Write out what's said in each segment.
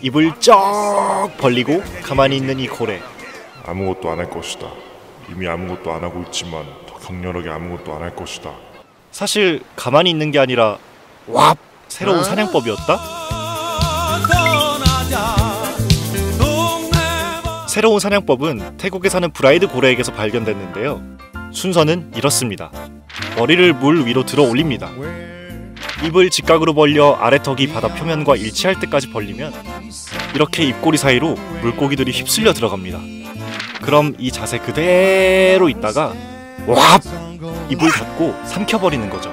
입을 쩍 벌리고 가만히 있는 이 고래. 아무것도 안 할 것이다. 이미 아무것도 안 하고 있지만 더 격렬하게 아무것도 안 할 것이다. 사실 가만히 있는 게 아니라 와 새로운 사냥법이었다. 새로운 사냥법은 태국에 사는 브라이드 고래에게서 발견됐는데요. 순서는 이렇습니다. 머리를 물 위로 들어 올립니다. 입을 직각으로 벌려 아래턱이 바다 표면과 일치할 때까지 벌리면 이렇게 입꼬리 사이로 물고기들이 휩쓸려 들어갑니다. 그럼 이 자세 그대로 있다가 와 입을 닫고 삼켜버리는 거죠.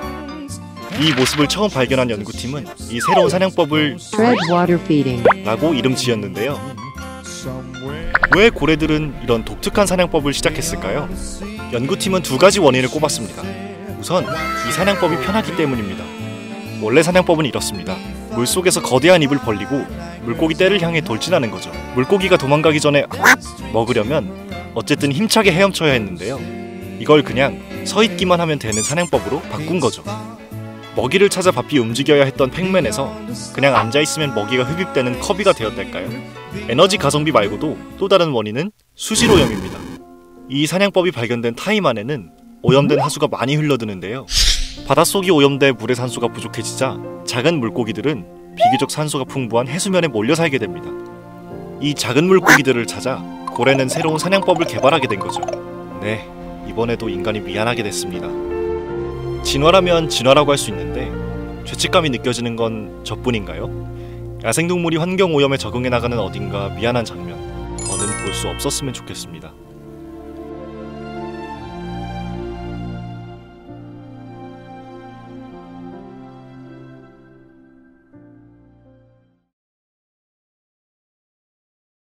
이 모습을 처음 발견한 연구팀은 이 새로운 사냥법을. 라고 이름 지었는데요. 왜 고래들은 이런 독특한 사냥법을 시작했을까요? 연구팀은 두 가지 원인을 꼽았습니다. 우선 이 사냥법이 편하기 때문입니다. 원래 사냥법은 이렇습니다. 물속에서 거대한 입을 벌리고 물고기 떼를 향해 돌진하는 거죠. 물고기가 도망가기 전에 먹으려면 어쨌든 힘차게 헤엄쳐야 했는데요. 이걸 그냥 서 있기만 하면 되는 사냥법으로 바꾼 거죠. 먹이를 찾아 바삐 움직여야 했던 팩맨에서 그냥 앉아 있으면 먹이가 흡입되는 커비가 되었달까요? 에너지 가성비 말고도 또 다른 원인은 수질 오염입니다. 이 사냥법이 발견된 타임 안에는 오염된 하수가 많이 흘러드는데요. 바닷속이 오염돼 물의 산소가 부족해지자 작은 물고기들은 비교적 산소가 풍부한 해수면에 몰려 살게 됩니다. 이 작은 물고기들을 찾아 고래는 새로운 사냥법을 개발하게 된 거죠. 네, 이번에도 인간이 미안하게 됐습니다. 진화라면 진화라고 할 수 있는데 죄책감이 느껴지는 건 저뿐인가요? 야생동물이 환경 오염에 적응해 나가는 어딘가 미안한 장면 더는 볼 수 없었으면 좋겠습니다.